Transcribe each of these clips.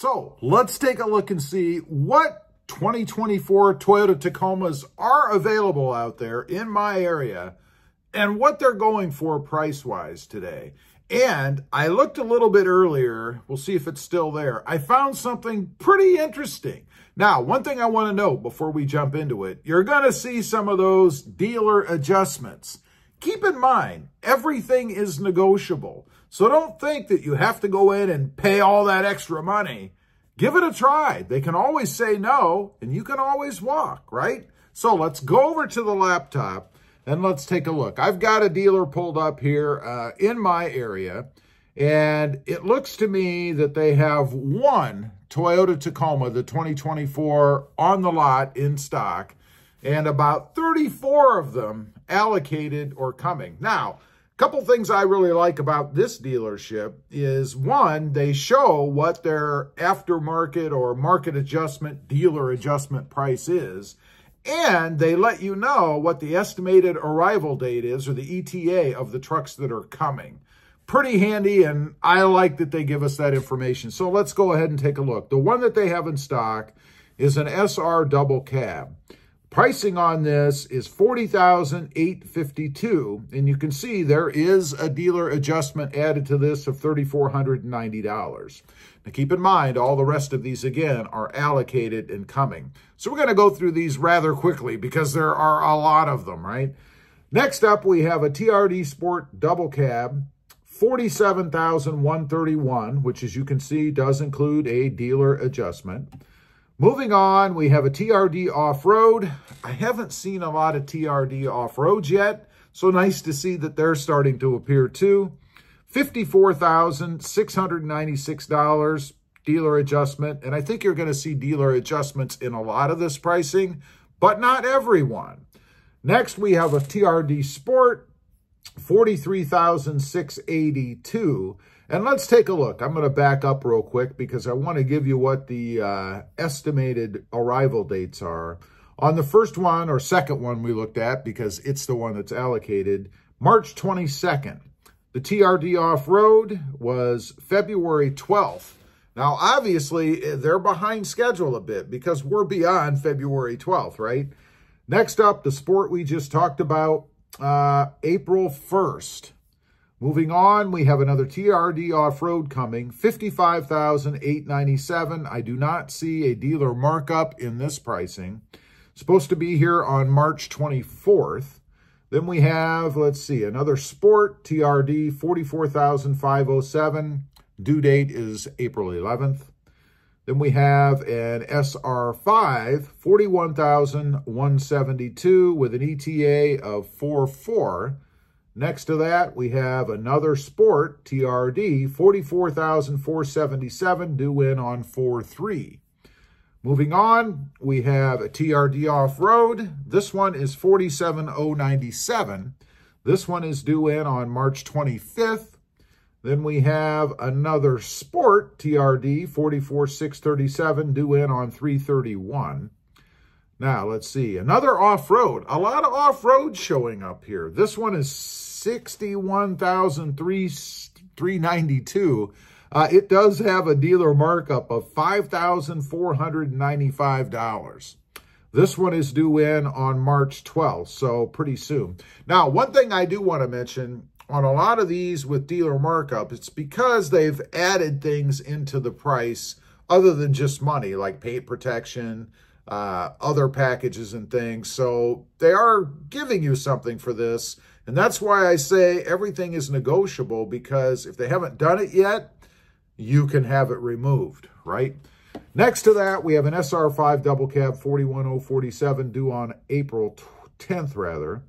So let's take a look and see what 2024 Toyota Tacomas are available out there in my area and what they're going for price-wise today. And I looked a little bit earlier. We'll see if it's still there. I found something pretty interesting. Now, one thing I want to note before we jump into it, you're going to see some of those dealer adjustments. Keep in mind, everything is negotiable. So don't think that you have to go in and pay all that extra money. Give it a try. They can always say no, and you can always walk, right? So let's go over to the laptop and let's take a look. I've got a dealer pulled up here uh, in my area, and it looks to me that they have one Toyota Tacoma, the 2024, on the lot in stock, and about 34 of them allocated or coming. Now, couple things I really like about this dealership is one, they show what their aftermarket or market adjustment, dealer adjustment price is. And they let you know what the estimated arrival date is or the ETA of the trucks that are coming. Pretty handy, and I like that they give us that information. So let's go ahead and take a look. The one that they have in stock is an SR double cab. Pricing on this is $40,852, and you can see there is a dealer adjustment added to this of $3,490. Now keep in mind, all the rest of these, again, are allocated and coming. So we're going to go through these rather quickly because there are a lot of them, right? Next up, we have a TRD Sport double cab, 47131 which as you can see does include a dealer adjustment. Moving on, we have a TRD off-road. I haven't seen a lot of TRD off-roads yet, so nice to see that they're starting to appear too. $54,696 dealer adjustment, and I think you're going to see dealer adjustments in a lot of this pricing, but not everyone. Next, we have a TRD Sport, 43682 and let's take a look. I'm going to back up real quick because I want to give you what the uh, estimated arrival dates are. On the first one or second one we looked at, because it's the one that's allocated, March 22nd. The TRD off-road was February 12th. Now, obviously, they're behind schedule a bit because we're beyond February 12th, right? Next up, the sport we just talked about, uh, April 1st. Moving on, we have another TRD off-road coming, 55897 I do not see a dealer markup in this pricing. Supposed to be here on March 24th. Then we have, let's see, another Sport TRD, 44507 Due date is April 11th. Then we have an SR5, 41172 with an ETA of 44. Next to that, we have another Sport TRD, 44477 due in on 4-3. Moving on, we have a TRD off-road. This one is 47097. This one is due in on March 25th. Then we have another Sport TRD, 44637 due in on 331. Now, let's see. Another off-road. A lot of off-road showing up here. This one is 61,392. Uh, it does have a dealer markup of $5,495. This one is due in on March 12th, so pretty soon. Now, one thing I do want to mention on a lot of these with dealer markup, it's because they've added things into the price other than just money, like paint protection, uh, other packages and things. So they are giving you something for this. And that's why I say everything is negotiable because if they haven't done it yet, you can have it removed, right? Next to that, we have an SR5 double cab 41047 due on April 10th, rather.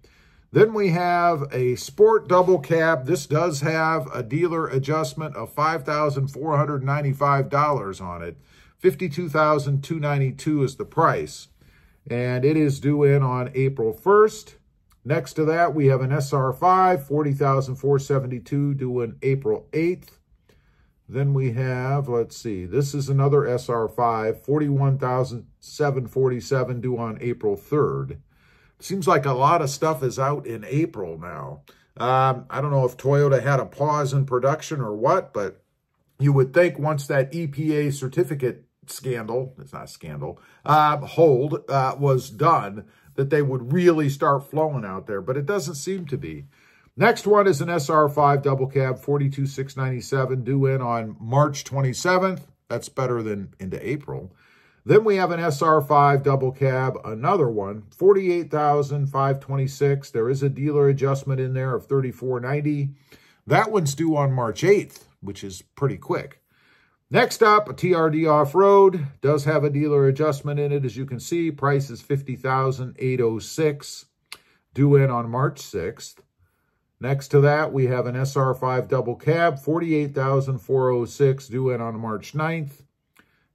Then we have a Sport double cab. This does have a dealer adjustment of $5,495 on it. $52,292 is the price. And it is due in on April 1st. Next to that, we have an SR5, 40,472 due in April 8th. Then we have, let's see, this is another SR5, 41,747 due on April 3rd. Seems like a lot of stuff is out in April now. Um, I don't know if Toyota had a pause in production or what, but you would think once that EPA certificate scandal, it's not a scandal, uh, hold uh, was done, that they would really start flowing out there, but it doesn't seem to be. Next one is an SR5 double cab, 42697, due in on March 27th. That's better than into April. Then we have an SR5 double cab, another one, 48,526. There is a dealer adjustment in there of 3490. That one's due on March 8th, which is pretty quick. Next up, a TRD off-road does have a dealer adjustment in it. As you can see, price is 50806 due in on March 6th. Next to that, we have an SR5 double cab, 48406 due in on March 9th.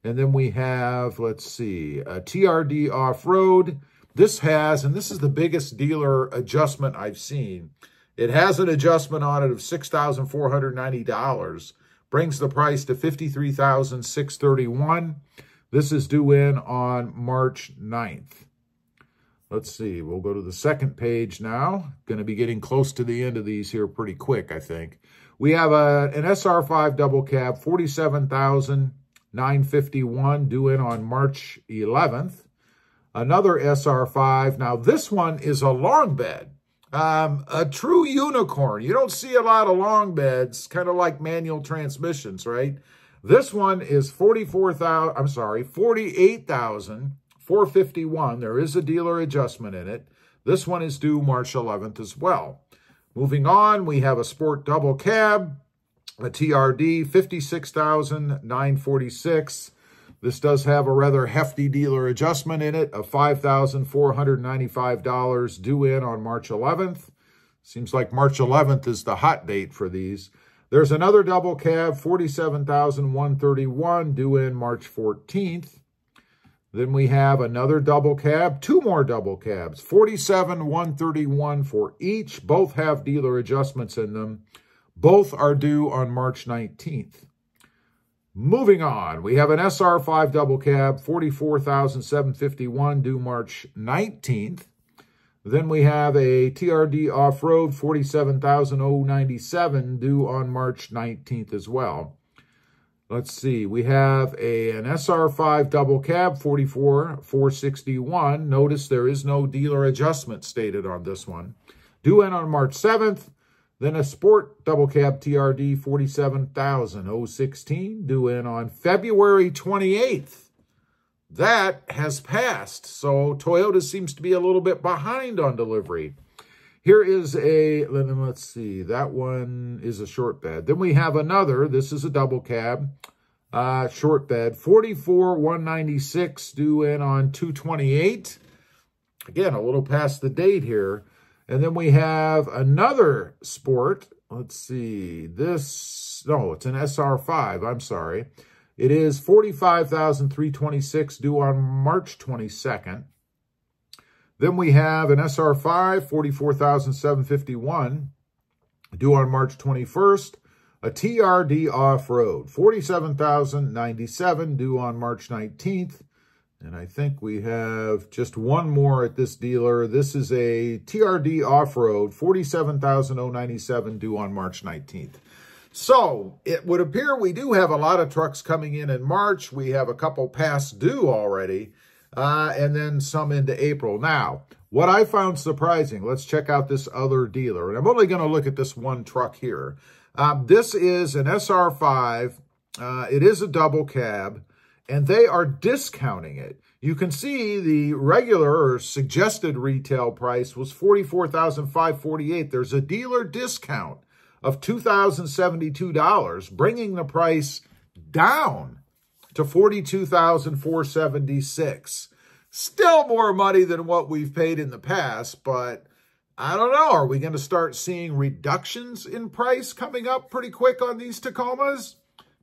And then we have, let's see, a TRD off-road. This has, and this is the biggest dealer adjustment I've seen. It has an adjustment on it of $6,490 brings the price to 53631 This is due in on March 9th. Let's see, we'll go to the second page now. Going to be getting close to the end of these here pretty quick, I think. We have a, an SR5 double cab, 47951 due in on March 11th. Another SR5. Now, this one is a long bed. Um, a true unicorn. You don't see a lot of long beds, kind of like manual transmissions, right? This one is 44,000, I'm sorry, 48,451. There is a dealer adjustment in it. This one is due March 11th as well. Moving on, we have a sport double cab, a TRD, 56,946. This does have a rather hefty dealer adjustment in it of $5,495 due in on March 11th. Seems like March 11th is the hot date for these. There's another double cab, 47,131 due in March 14th. Then we have another double cab, two more double cabs, 47,131 for each. Both have dealer adjustments in them. Both are due on March 19th. Moving on, we have an SR5 double cab, 44751 due March 19th. Then we have a TRD off-road, 47097 due on March 19th as well. Let's see, we have a, an SR5 double cab, 44461. Notice there is no dealer adjustment stated on this one. Due in on March 7th. Then a Sport Double Cab TRD 47,016 due in on February 28th. That has passed, so Toyota seems to be a little bit behind on delivery. Here is a, let, let's see, that one is a short bed. Then we have another, this is a double cab, uh, short bed, 44,196 due in on 228. Again, a little past the date here. And then we have another sport. Let's see. This, no, it's an SR5. I'm sorry. It is 45,326 due on March 22nd. Then we have an SR5, 44,751 due on March 21st. A TRD off-road, 47,097 due on March 19th. And I think we have just one more at this dealer. This is a TRD off-road, 47097 due on March 19th. So it would appear we do have a lot of trucks coming in in March. We have a couple past due already, uh, and then some into April. Now, what I found surprising, let's check out this other dealer. And I'm only going to look at this one truck here. Um, this is an SR5. Uh, it is a double cab and they are discounting it. You can see the regular or suggested retail price was 44,548. There's a dealer discount of $2,072, bringing the price down to 42,476. Still more money than what we've paid in the past, but I don't know. Are we going to start seeing reductions in price coming up pretty quick on these Tacomas?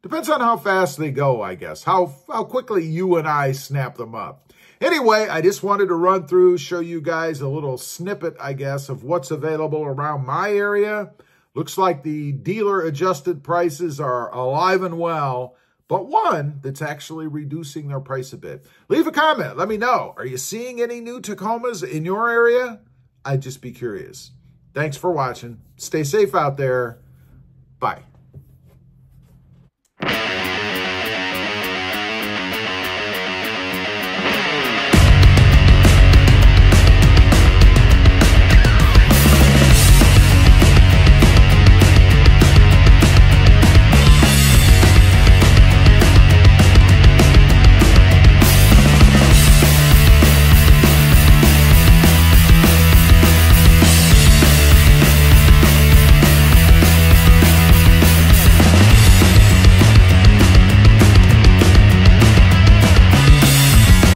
Depends on how fast they go, I guess. How, how quickly you and I snap them up. Anyway, I just wanted to run through, show you guys a little snippet, I guess, of what's available around my area. Looks like the dealer adjusted prices are alive and well, but one that's actually reducing their price a bit. Leave a comment. Let me know. Are you seeing any new Tacomas in your area? I'd just be curious. Thanks for watching. Stay safe out there. Bye.